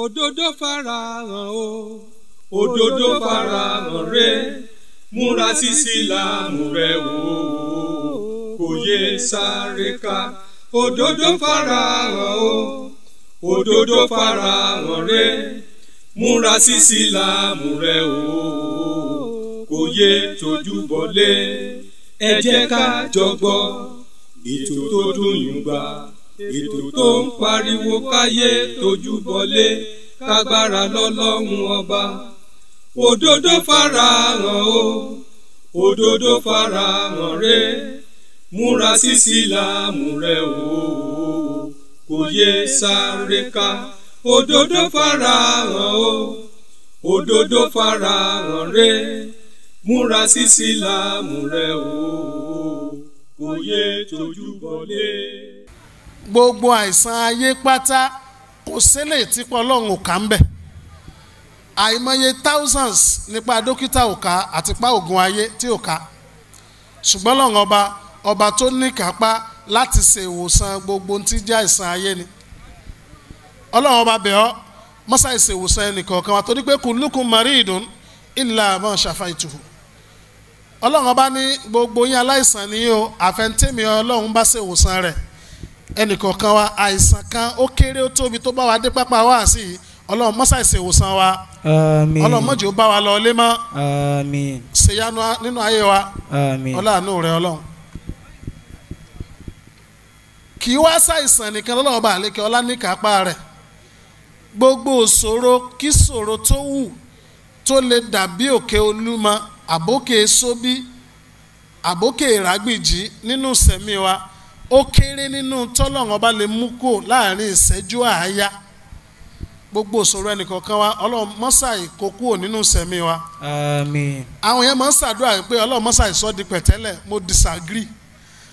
òdodo farahàn o. Òdodo farahàn rẹ múra sí sílámù rẹ o kò yé sáré ká. Òdodo farahàn o. Òdodo farahàn rẹ múra sí sílámù rẹ o kò yé tójú bọlé. Ẹ jẹ́ ká jọ gbọ́ ètò tó dùn yùn gbà ètò tó ń pariwo káyé tójú bọlé kágbára lọ́lọ́run ọba. Òdodo farahàn o òdodo farahàn rẹ múra sí sílámù rẹ o kò yé sáré ká. Òdodo farahàn o òdodo farahàn rẹ múra sí sílámù rẹ o kò yé tójú bọlé gbogbo àìsàn ayé pátá kò sílẹ̀ tí pọlọ́run ò ká ń bẹ̀. Àìmọye thousands nípa dókítà ò ká àti pa oògùn ayé tí ò ká ṣùgbọ́n lọ́run ọba ọba tó ní kápá láti ṣe ìwòsàn gbogbo tí jẹ́ àìsàn ayé ni. Ọlọ́run ọba bẹ̀ ọ́ mọ́sá ìṣe ìwòsàn ẹnìkọ̀ọ̀kan wa torí pé kullukum maridun illa ma shafaytuhu ọlọ́run ọba ní gbogbo yín aláìsàn ni o àfẹntẹ́mi ọlọ́run bá ṣe ìwòsàn rẹ̀ ẹnìkọ̀ọ̀kan wa àìsàn kan ó kéré ó tóbi tó bá wa dé pápá wá sí i ọlọ́run mọ́sá ìṣe ìwòsàn wa. Ọlọ́run mọ́jọ́ bá wa lọ lé mọ́. Ṣèyanu nínú ayé wa. Ọlọ́àánú rẹ ọlọ́run. Kì í wá ṣàìsàn nìkan lọ́lọ́run bá àlékè ọlá ní kápá rẹ̀. Gbogbo òṣòro kí ṣòro tó wù tó lè dàbí òkè olúmọ àbókè sóbí àbókè ìrágbìjí nínú sẹ̀mí wa ó kéré nínú tọ́lọ́run ọba lè mú kó láàárín ìṣẹ́jú àáyá. Gbogbo òṣòro ẹnìkọ̀ọ̀kan wa ọlọ́run mọ́sàì kó kúrò nínú sẹ̀mí wa. Àmín. Àwọn yẹn máa ń ṣàdúrà pé ọlọ́run mọ́sàì sọ di pẹ̀tẹ́lẹ̀ mo disagree.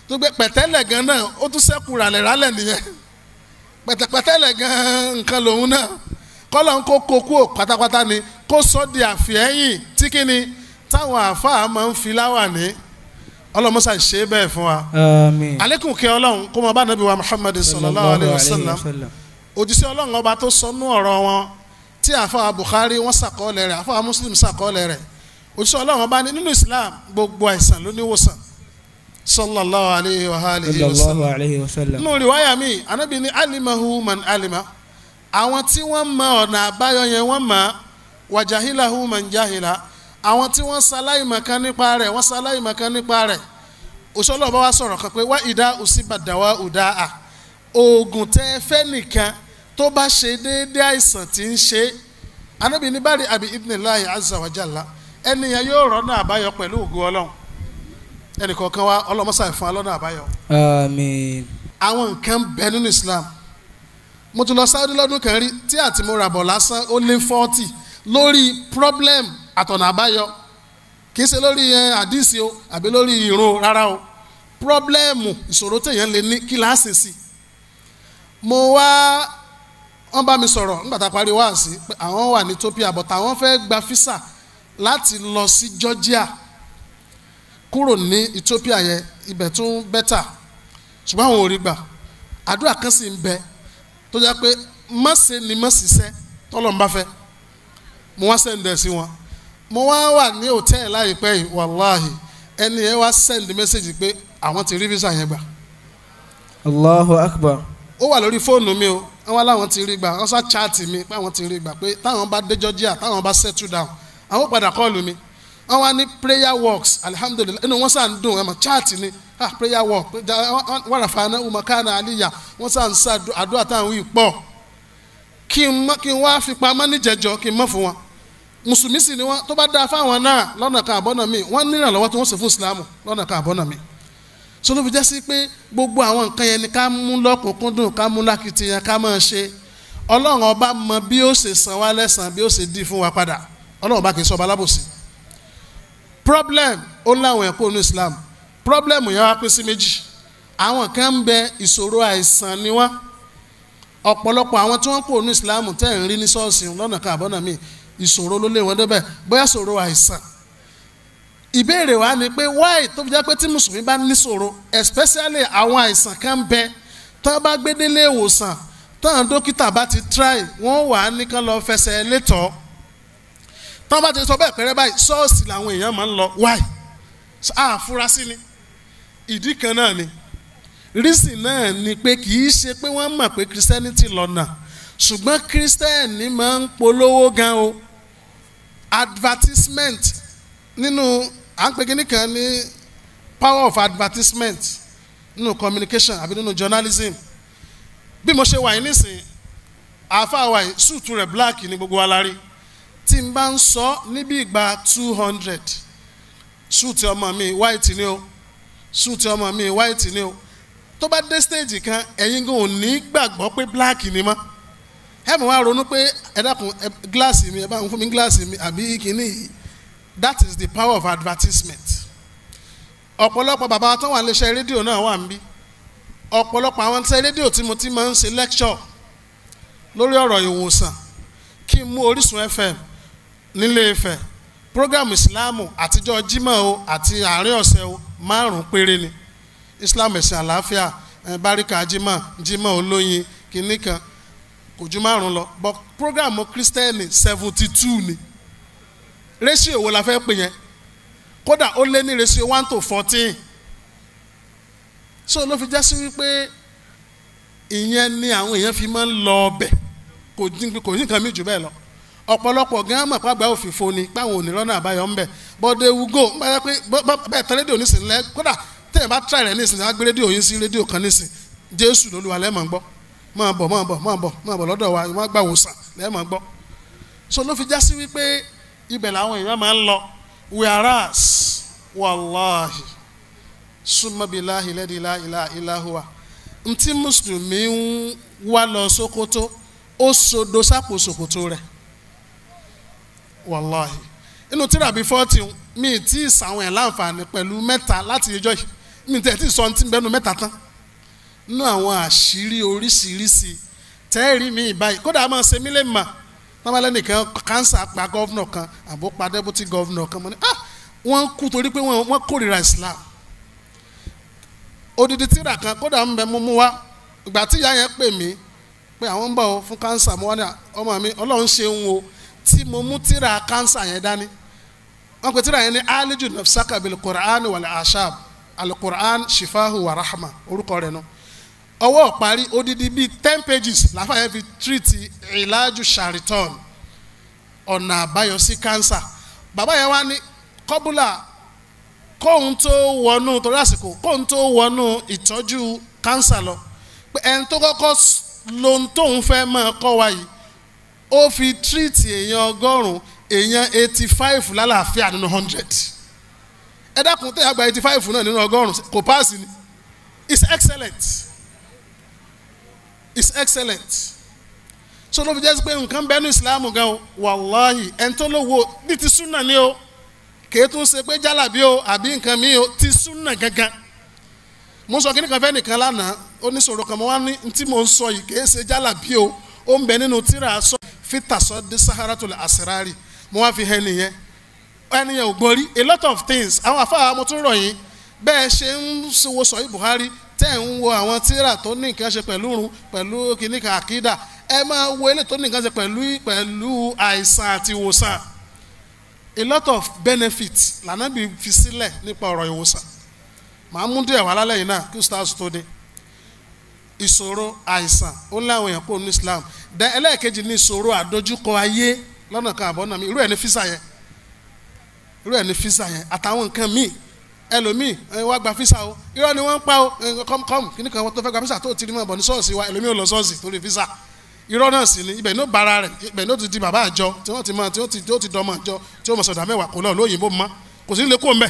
Tó gbé pẹ̀tẹ́lẹ̀ gan náà ó tún sẹ́kù ràlẹ̀ rálẹ̀ nìyẹn. Pẹ̀tẹ̀pẹ̀tẹ́lẹ̀ gan nǹkan lòun náà. Kọ́lọ̀ ń kó kó kúrò pátápátá ni kó sọ di àfihẹ́yìn tí kíni táwọn àáfàá máa ń fi láwà ní ọlọ́run mọ́sàì ṣe bẹ́ẹ̀ fún wa. Àmín alekun kí ọlọ́run kó máa bá nàbí wa muhammad sallallahu alayhi wa sallam. Òjíṣẹ́ ọlọ́run ọba tó sọnú ọ̀rọ̀ wọn tí àfáà bukhari wọ́n sàkọọ́lẹ̀ rẹ̀ àfáà muslim sàkọọ́lẹ̀ rẹ̀. Òjíṣẹ́ ọlọ́run ọba ní nínú islam gbogbo àìsàn ló ní wòsàn sallallahu alayhi wa alayhi wa sallam. Nínú riwaya mi anabi ní alimahu man alima. Àwọn tí wọ́n mọ ọ̀nà àbáyọ yẹn wọ́n mọ̀ wàjahilahu man jahila àwọn tí wọ́n ṣaláìmọ̀ kan nípa rẹ̀ wọ́n ṣaláìmọ̀ kan nípa rẹ̀. Òṣèlú ọba wa sọ̀rọ̀ kan pé wá ìdá òsínbàdàwà ọ̀dà à. Oògùn tẹ́ ẹ fẹ́ nìkan tó bá ṣe déédéé àìsàn tí ń ṣe. Anábì ní báyìí àbí ibnillahi azza wa jalla. Ẹni yẹn yóò rọ́nà àbáyọ pẹ̀lú ògùn ọlọ́run. Ẹnì kọ̀ọ̀kan wa ọlọ́mọṣà fún alọ́nà àbáyọ. àmín. Àwọn nǹkan bẹ nínú islam. Mo ti lọ sáúdí lọ́dún kan rí tí rà bọ̀ lásán ó lé fọ́ọ̀tì lórí problem àtọ̀nà àbáyọ. Kì í ṣe lórí ẹ àdìsí o àbí lórí ìrun rárá o. Pírọ́blẹ́mù ìṣòro téèyàn lè ní kíláàsì sí mo wá wọ́n bá mi sọ̀rọ̀ nígbà tá a parí wáàsí pé àwọn wà ní Ethiopia but àwọn fẹ́ gba fisa láti lọ sí Georgia. Kúrò ní Ethiopia yẹn ibẹ̀ tún bẹ́tà. Ṣùgbọ́n àwọn ò rí gbà. Àdúrà kan sì ń bẹ tó jẹ́ pé má ṣe ni má ṣiṣẹ́ tọ́lọ́ mo wá sẹ́ǹdẹ̀ sí wọn mo wá wà ní hòtẹ́ẹ̀lì láìpẹ́ yìí wàláhì ẹni yẹn wá sẹ́ǹdì mẹ́sẹ̀gì pé àwọn ti rí fisa yẹn gbà. Allahu akbar. Ó wà lórí fóònù mi o wọ́n láwọn ti rí gbà wọ́n sá chaati mi pé àwọn ti rí gbà pé táwọn bá dé Georgia táwọn bá settle down àwọn padà kọ́ọ̀lù mi. Wọ́n wá ní prayer works alihamudulilayi inú wọn sá ń dùn ẹ̀ mọ̀ chaati ni ah prayer work wàrà fàánà umakana aliya wọ́n sá ń sá àdúrà táwọn yìí pọ̀. Kí n wá fi pamọ́ níjẹ̀jọ́ kí n mọ̀ fún wọn mùsùlùmí sì ni wọn tó bá dáa fáwọn náà lọ́nà kan àbọ̀nà mi wọ́n ní ìrànlọ́wọ́ tí wọ́n ṣe fún ìsìlámù lọ́nà kan àbọ̀nà mi so ló fi jẹ́ sí pé gbogbo àwọn nǹkan yẹn ni ká mú lọ́kùnkúndùn ká mú lákìtìyàn ká máa ṣe. Ọlọ́run ọba mọ bí ó ṣe san wá lẹ́sàn bí ó ṣe dí fún wa padà. Ọlọ́run ọba kì í sọ ọba alábòsí. Problem ó láwọn ẹ̀kọ́ ní Islam problem yẹn wá pín sí méjì. Àwọn kan ń bẹ ìṣòro àìsàn ni wọ́n. Ọ̀pọ̀lọpọ̀ àwọn tí wọ́n kó ní Islam tẹ́ ń rí ní ṣọ́ọ̀ṣì lọ́nà kan àbọ̀nà míì ìṣòro ló lé wọn débẹ̀. Bóyá ìṣòro àìsàn. Ìbéèrè wa ni pé why tó fi jẹ́ pé tí mùsùlùmí bá níṣòro especially àwọn àìsàn kan bẹ tó bá gbé délé ìwòsàn táwọn dókítà bá ti try wọ́n wà á ní kán lọ fẹsẹ̀ létọ́ táwọn bá ti sọ bẹ́ẹ̀ pẹ́rẹ́ báyìí ṣọ́ọ̀ṣì làwọn èèyàn máa ń lọ. Why? Àfúrásì ni. Ìdí kan náà ni. Rísì náà ni pé kì í ṣe pé wọ́n mọ̀ pé christianity lọ́nà. Ṣùgbọ́n christian máa ń polówó gan o advertisement nínú à ń pè kíní kan ní power of advertisement nínú communication àbí nínú journalism. Bí mo ṣe wà yín nísìn àáfàá wa yìí súùtù rẹ̀ black ní gbogbo wa la rí. Tí n bá ń sọ níbi ìgbà two hundred súùtù ọmọ mi white ni o súùtù ọmọ mi white ni o. Tó bá dé stage kan ẹ̀yin gan ò ní gbàgbọ́ pé black ni mọ́ ẹ mọ̀ wá ronú pé ẹ dákun gíláàsì mi ẹ bá ń fún mi gíláàsì mi àbí kìíní yìí. That is the power of advertisement. Ọ̀pọ̀lọpọ̀ bàbá tó wà níléeṣẹ́ rédíò náà wà ń bí ọ̀pọ̀lọpọ̀ àwọn iṣẹ́ rédíò tí mo ti máa ń ṣe lecture lórí ọ̀rọ̀ ìwòsàn kí n mú Orísun FM nílé Ifẹ̀. Program Ìsìláàmù àtijọ́ Jímọ̀ o àti àárín ọ̀sẹ̀ o márùn-ún péré ni. Islam ẹ̀sìn àlàáfíà báríkà Jímọ̀ Jímọ̀ olóyin kìíní kan kò ju márùn-ún lọ but program Kristẹni seventy two ni. Ratio wo la fẹ́ pè yẹn? Kódà ó lé ní ratio one to fourteen. So ló fi já sí wípé ìyẹn ni àwọn èèyàn fi máa ń lọ ọbẹ̀. Kò ní kò ní nǹkan mi jù bẹ́ẹ̀ lọ. Ọ̀pọ̀lọpọ̀ gan mọ̀ pàgbà òfìfo ni páwọn ò ní rọ́nà àbáyọ ńbẹ̀ bọ́dé wugo báyọ̀ pé bẹ́ẹ̀ tẹ rédíò nísìnyí lẹ́ kódà tẹ̀yìn bá tíra rẹ̀ nísìnyí wọ́n gbé rédíò yín sí rédíò kan nísìnyí. Jésù lolúwa lẹ́ẹ̀mọ̀ ń gbọ́ máa bọ̀ máa bọ̀ máa bọ̀ máa bọ̀ lọ́dọ̀ wa wọ́n gbà wòsàn lẹ́ẹ̀mọ̀ ń gbọ́. So ló fi já sí wípé ibẹ̀ làwọn èèyàn máa ń lọ. Whereas wàláhì sumabilahi lẹ́dí huwa. Ntí mùsùlùmí ń wá lọ Sókótó ó sodo sápò Sókótó rẹ̀. Wàláhì inú tíra bíi fọ́ọ̀tì mi tí ìsàwọn ẹ̀ láǹfààní pẹ̀lú mẹ́ta láti ìjọ yìí. Mi tẹ̀ tí sọ ti bẹ́nu mẹ́ta tán nínú àwọn àṣírí oríṣiríṣi. Tẹ́ẹ̀rí mi ìbáyìí kódà máa ṣe mí lè mà. Tọ́mọlẹ́ nìkan kánsà pa gọ́vnọ̀ kan àbó pa dẹ́bùtì gọ́vnọ̀ kan. Mo ní ah! Wọ́n kú torí pé wọ́n kórìíra Islam. Odidi tíra kan kódà ń bẹ mú mú wá. Ìgbà tí ìyá yẹn pè mí pé àwọn ń bọ̀ fún kánsà mo wá ní ọmọ mi ọlọ́run ṣe ń wo tí mo mú tíra kánsà yẹn dání. Wọ́n pe tíra yẹn ní aliju nafsaka bil Qur'an wal ashab al Qur'an shifahu wa rahma orúkọ rẹ̀ náà ọwọ́ parí odidi bíi ten pages láfa yẹn fi tírìtì ìlàjú shariton ọ̀nà àbáyọ sí kánsà bàbá yẹn wá ní kọ́bùlà kóun tó wọnú torí àsìkò kóun tó wọnú ìtọ́jú kánsà lọ. Pé ẹni tó kọ́kọ́ lohun tóun fẹ́ máa kọ́ wa yìí ó fi tírìtì èèyàn ọgọ́rùn-ún èèyàn eighty five lálàáfíà nínú hundred. Ẹ dákun tẹ́ àgbà eighty five náà nínú ọgọ́rùn-ún kò páàsì ni. It's excellent it's excellent. So ló fi jẹ́ pé nǹkan bẹ́ẹ̀ ní ìsìlámù gan wàláhì ẹni tó lówó ní ti súnà ni o. Kìí tún ṣe pé jálàbí o àbí nǹkan mi o ti súnà gangan. Mo sọ kí nìkan fẹ́ nìkan lánàá ó ní sọ̀rọ̀ kan mo wá ní tí mo ń sọ yìí kìí ṣe jálàbí o ó ń bẹ nínú tíra sọ fitasọ de saharatul asirari mo wá fi hẹ́ nìyẹn ẹnìyẹn ò gbọ́rí a lot of things. Àwọn afáà mo tún rọ̀ yín. Bẹ́ẹ̀ ṣe ń wo sọ yìí Buhari tẹ́ ń wo àwọn tíra tó ní nǹkan ṣe pẹ̀lú irun pẹ̀lú kìnnìkan àkídà ẹ máa wo eléyìí tó ní nǹkan ṣe pẹ̀lú pẹ̀lú àìsàn àti ìwòsàn. A lot of benefits lànàbí fi sílẹ̀ nípa ọ̀rọ̀ ìwòsàn. Màá mú díẹ̀ wá lálẹ́ yìí náà kí stars tó dé. Ìṣòro àìsàn ó ní àwọn èèyàn kó ní Islam. Dẹ ẹlẹ́ẹ̀kejì ní ìṣòro àdójúkọ ayé lọ́nà kan àbọ̀nà mi. Irú ẹ̀ ní físà yẹn. Irú ẹ̀ ní físà yẹn. Àtàwọn nǹkan míì ẹlòmíì wá gba físà o. Irọ́ ni wọ́n ń pa o. Kọ́m kọ́m kí ni kan tó fẹ́ gba físà tó ti rí mọ́ bọ̀ ní ṣọ́ọ̀ṣì wa? Ẹlòmíì ò lọ ṣọ́ọ̀ṣì torí físà irọ́ náà sì ni. Ibẹ̀ ní ó bara rẹ̀ ibẹ̀ ní ó ti di bàbá àjọ tí wọ́n ti mọ tí ó ti tí ó ti dọ́mọ àjọ tí ó mọ̀ sọ̀dà mẹ́wàá kò lọ lóyìnbó mọ́. Kò sí ní lè kó mbẹ́.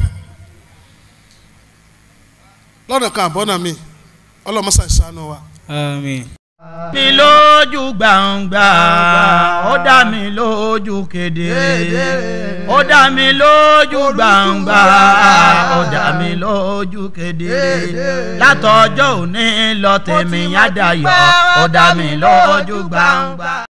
lọ́nà kan àbọ̀nà mi ọlọ́mọṣà ìṣàánú wa. àmín. mi lójú gbangba. Ó dá mi lójú kedere. Ó dá mi lójú gbangba. Ó dá mi lójú kedere. Látọjọ́ òní lọ tèmi á dayọ̀ ó dá mi lójú gbangba.